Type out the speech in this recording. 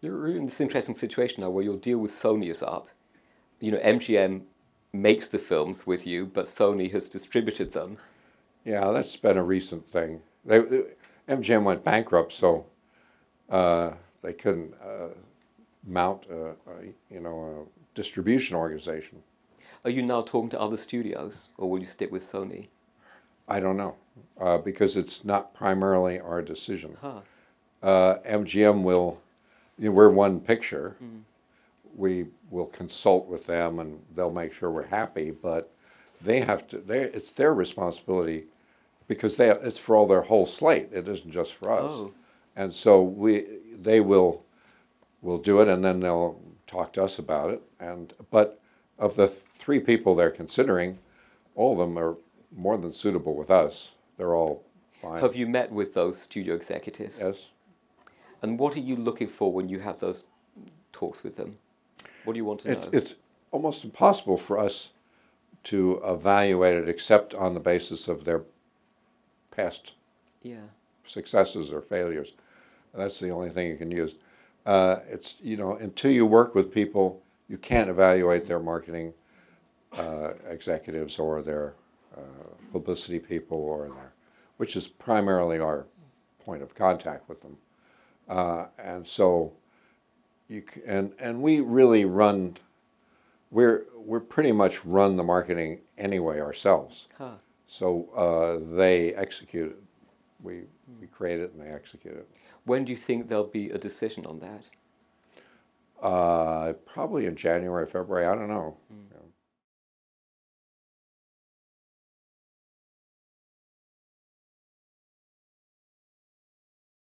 You're in this interesting situation now where your deal with Sony is up. You know, MGM makes the films with you, but Sony has distributed them. Yeah, that's been a recent thing. They, MGM went bankrupt, so uh, they couldn't uh, mount a, a, you know a distribution organization. Are you now talking to other studios, or will you stick with Sony? I don't know, uh, because it's not primarily our decision. Huh. Uh, MGM will, you know, we're one picture. Mm. We will consult with them, and they'll make sure we're happy. But they have to. They, it's their responsibility, because they it's for all their whole slate. It isn't just for us. Oh. And so we, they will, will do it, and then they'll talk to us about it. And but of the three people they're considering, all of them are more than suitable with us. They're all fine. Have you met with those studio executives? Yes. And what are you looking for when you have those talks with them? What do you want to it's, know? It's almost impossible for us to evaluate it except on the basis of their past yeah. successes or failures. That's the only thing you can use. Uh, it's you know until you work with people, you can't evaluate their marketing uh, executives or their uh, publicity people or their, which is primarily our point of contact with them. Uh, and so, you and and we really run. We're we're pretty much run the marketing anyway ourselves. Huh. So uh, they execute it. We we create it and they execute it. When do you think there'll be a decision on that? Uh, probably in January, February. I don't know. Mm.